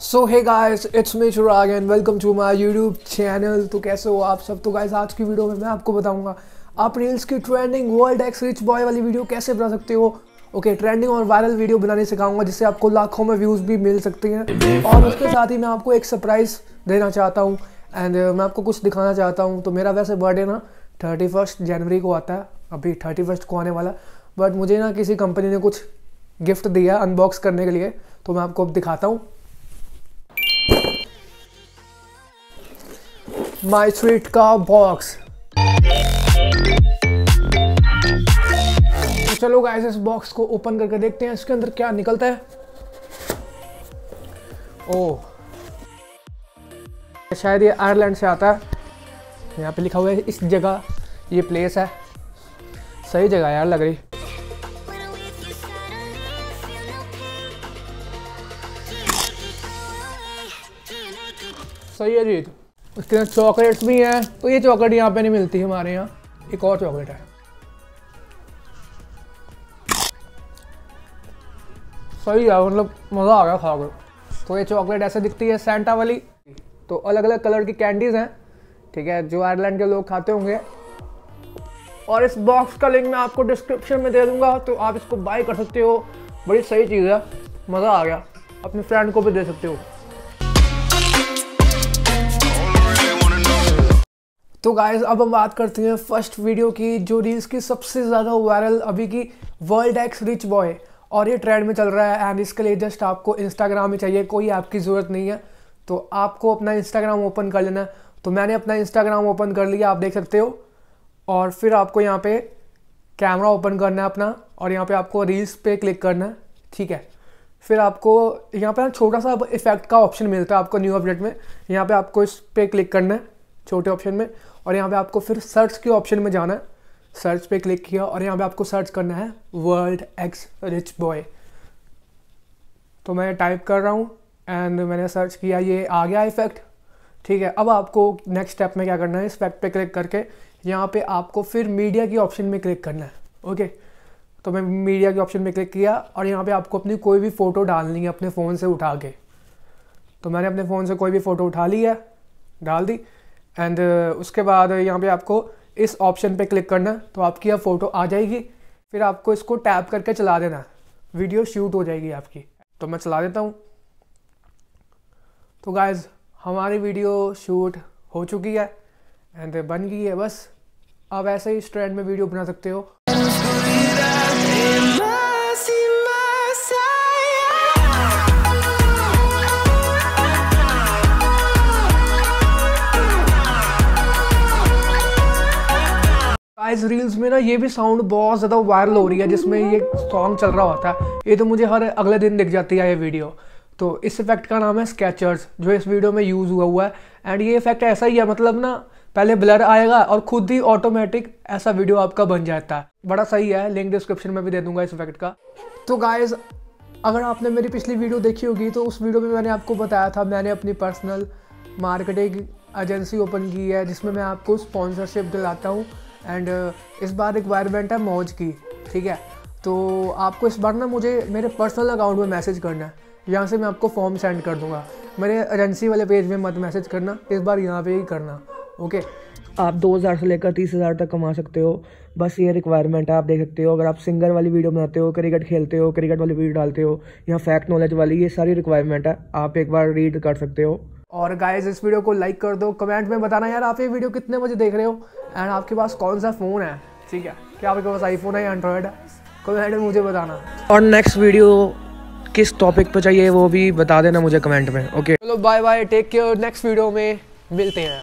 So hey guys it's me Chirag and welcome to my YouTube channel तो कैसे हो आप सब? तो गाइस आज की वीडियो में मैं आपको बताऊँगा आप रील्स की trending world X rich boy वाली वीडियो कैसे बना सकते हो? ओके okay, ट्रेंडिंग और वायरल वीडियो बनाने सिखाऊँगा जिससे आपको लाखों में व्यूज़ भी मिल सकते हैं। और उसके साथ ही मैं आपको एक सरप्राइज़ देना चाहता हूँ एंड uh, मैं आपको कुछ दिखाना चाहता हूँ। तो मेरा वैसे बर्थडे ना थर्टी फ़र्स्ट जनवरी को आता है अभी थर्टी फ़र्स्ट को आने वाला। बट मुझे ना किसी कंपनी ने कुछ गिफ्ट दिया अनबॉक्स करने के लिए तो मैं आपको अब दिखाता हूँ। माई स्वीट का बॉक्स। तो चलो गाइस इस बॉक्स को ओपन करके देखते हैं, इसके अंदर क्या निकलता है। ओ। शायद ये आयरलैंड से आता है। यहाँ पे लिखा हुआ है, इस जगह ये प्लेस है। सही जगह यार लग रही। सही है जी। उसके अंदर चॉकलेट्स भी हैं तो ये चॉकलेट यहाँ पे नहीं मिलती हमारे यहाँ। एक और चॉकलेट है। सही है मतलब मज़ा आ गया खा कर तो ये चॉकलेट ऐसे दिखती है सेंटा वाली। तो अलग अलग कलर की कैंडीज़ हैं, ठीक है, जो आयरलैंड के लोग खाते होंगे। और इस बॉक्स का लिंक मैं आपको डिस्क्रिप्शन में दे दूँगा तो आप इसको बाय कर सकते हो। बड़ी सही चीज़ है, मज़ा आ गया। अपने फ्रेंड को भी दे सकते हो। तो गाइज़ अब हम बात करते हैं फ़र्स्ट वीडियो की, जो रील्स की सबसे ज़्यादा वायरल अभी की वर्ल्ड एक्स रिच बॉय और ये ट्रेंड में चल रहा है एंड इसके लिए जस्ट आपको इंस्टाग्राम ही चाहिए, कोई ऐप की ज़रूरत नहीं है। तो आपको अपना इंस्टाग्राम ओपन कर लेना है। तो मैंने अपना इंस्टाग्राम ओपन कर लिया, आप देख सकते हो। और फिर आपको यहाँ पे कैमरा ओपन करना है अपना, और यहाँ पे आपको रील्स पे क्लिक करना है, ठीक है? फिर आपको यहाँ पे छोटा सा इफ़ेक्ट का ऑप्शन मिलता है आपको न्यू अपडेट में। यहाँ पे आपको इस पर क्लिक करना है। छोटे ऑप्शन में। और यहाँ पे आपको फिर सर्च के ऑप्शन में जाना है। सर्च पे क्लिक किया और यहाँ पे आपको सर्च करना है वर्ल्ड एक्स रिच बॉय तो मैं टाइप कर रहा हूँ एंड मैंने सर्च किया, ये आ गया इफ़ेक्ट ठीक है, अब आपको नेक्स्ट स्टेप में क्या करना है? इस फैक्ट पे क्लिक करके यहाँ पे आपको फिर मीडिया की ऑप्शन में क्लिक करना है। ओके तो मैं मीडिया के ऑप्शन में क्लिक किया और यहाँ पे आपको अपनी कोई भी फ़ोटो डालनी है अपने फ़ोन से उठा के। तो मैंने अपने फ़ोन से कोई भी फ़ोटो उठा ली है, डाल दी। एंड uh, उसके बाद यहाँ पे आपको इस ऑप्शन पे क्लिक करना तो आपकी यह फ़ोटो आ जाएगी। फिर आपको इसको टैप करके चला देना। वीडियो शूट हो जाएगी आपकी। तो मैं चला देता हूँ। तो गाइज़ हमारी वीडियो शूट हो चुकी है। एंड बन गई है बस। आप ऐसे ही स्ट्रैंड में वीडियो बना सकते हो। गाइस रील्स में ना ये भी साउंड बहुत ज़्यादा वायरल हो रही है, जिसमें ये सॉन्ग चल रहा होता है। ये तो मुझे हर अगले दिन दिख जाती है ये वीडियो तो इस इफ़ेक्ट का नाम है स्केचर्स जो इस वीडियो में यूज़ हुआ हुआ है। एंड ये इफ़ेक्ट ऐसा ही है मतलब ना, पहले ब्लर आएगा और खुद ही ऑटोमेटिक ऐसा वीडियो आपका बन जाता है। बड़ा सही है लिंक डिस्क्रिप्शन में भी दे दूँगा इस इफ़ेक्ट का। तो गाइज़ अगर आपने मेरी पिछली वीडियो देखी होगी तो उस वीडियो में मैंने आपको बताया था, मैंने अपनी पर्सनल मार्केटिंग एजेंसी ओपन की है, जिसमें मैं आपको स्पॉन्सरशिप दिलाता हूँ। एंड uh, इस बार रिक्वायरमेंट है मौज की ठीक है? तो आपको इस बार ना मुझे मेरे पर्सनल अकाउंट में मैसेज करना है। यहाँ से मैं आपको फॉर्म सेंड कर दूँगा। मेरे एजेंसी वाले पेज में मत मैसेज करना इस बार यहाँ पे ही करना ओके आप दो हज़ार से लेकर तीस हज़ार तक कमा सकते हो। बस ये रिक्वायरमेंट है आप देख सकते हो। अगर आप सिंगर वाली वीडियो बनाते हो क्रिकेट खेलते हो क्रिकेट वाली वीडियो डालते हो या फैक्ट नॉलेज वाली ये सारी रिक्वायरमेंट है आप एक बार रीड कर सकते हो। और गाइज़ इस वीडियो को लाइक कर दो। कमेंट में बताना यार, आप ये वीडियो कितने बजे देख रहे हो? एंड आपके पास कौन सा फ़ोन है? ठीक है? क्या आपके पास आईफोन है या एंड्रॉयड है? कमेंट में मुझे बताना। और नेक्स्ट वीडियो किस टॉपिक पर चाहिए, वो भी बता देना मुझे कमेंट में ओके चलो bye bye take care next video में मिलते हैं।